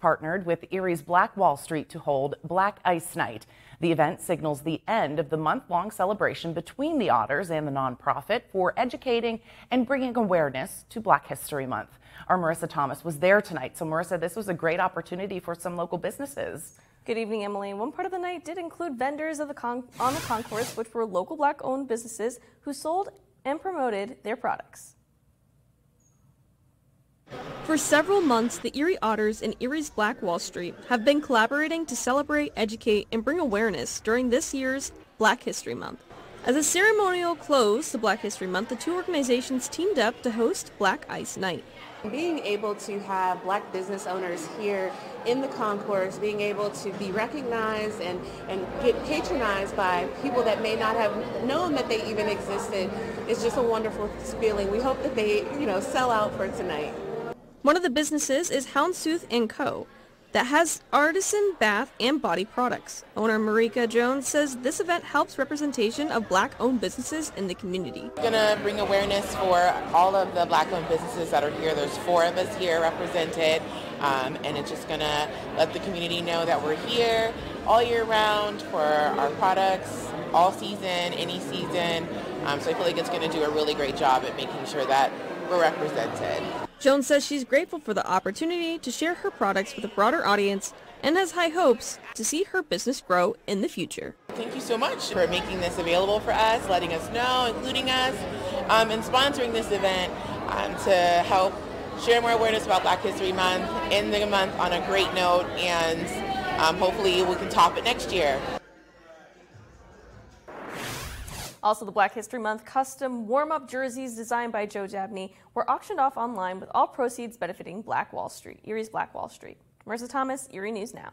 partnered with Erie's Black Wall Street to hold Black Ice Night. The event signals the end of the month-long celebration between the Otters and the nonprofit for educating and bringing awareness to Black History Month. Our Marissa Thomas was there tonight. So Marissa, this was a great opportunity for some local businesses. Good evening, Emily. One part of the night did include vendors of the on the concourse, which were local black-owned businesses who sold and promoted their products. For several months, the Erie Otters and Erie's Black Wall Street have been collaborating to celebrate, educate, and bring awareness during this year's Black History Month. As a ceremonial close to Black History Month, the two organizations teamed up to host Black Ice Night. Being able to have black business owners here in the concourse, being able to be recognized and, and get patronized by people that may not have known that they even existed is just a wonderful feeling. We hope that they, you know, sell out for tonight. One of the businesses is Houndstooth & Co. that has artisan bath and body products. Owner Marika Jones says this event helps representation of black-owned businesses in the community. We're going to bring awareness for all of the black-owned businesses that are here. There's four of us here represented, um, and it's just going to let the community know that we're here all year round for our products, all season, any season. Um, so I feel like it's going to do a really great job at making sure that we're represented. Jones says she's grateful for the opportunity to share her products with a broader audience and has high hopes to see her business grow in the future. Thank you so much for making this available for us, letting us know, including us, um, and sponsoring this event um, to help share more awareness about Black History Month, end the month on a great note, and um, hopefully we can top it next year. Also, the Black History Month custom warm-up jerseys designed by Joe Dabney were auctioned off online with all proceeds benefiting Black Wall Street, Erie's Black Wall Street. Marissa Thomas, Erie News Now.